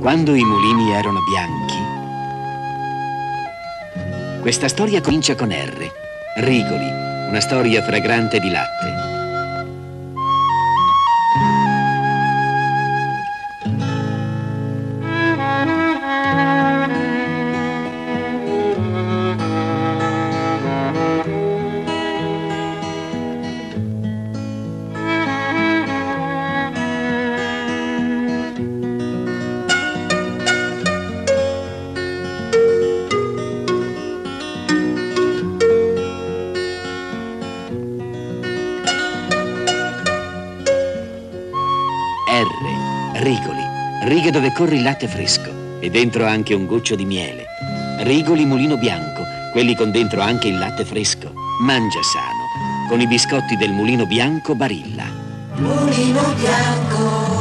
Quando i mulini erano bianchi. Questa storia comincia con R. Rigoli, una storia fragrante di latte. R. Rigoli. Righe dove corre il latte fresco e dentro anche un goccio di miele. Rigoli mulino bianco, quelli con dentro anche il latte fresco. Mangia sano. Con i biscotti del mulino bianco Barilla. Mulino bianco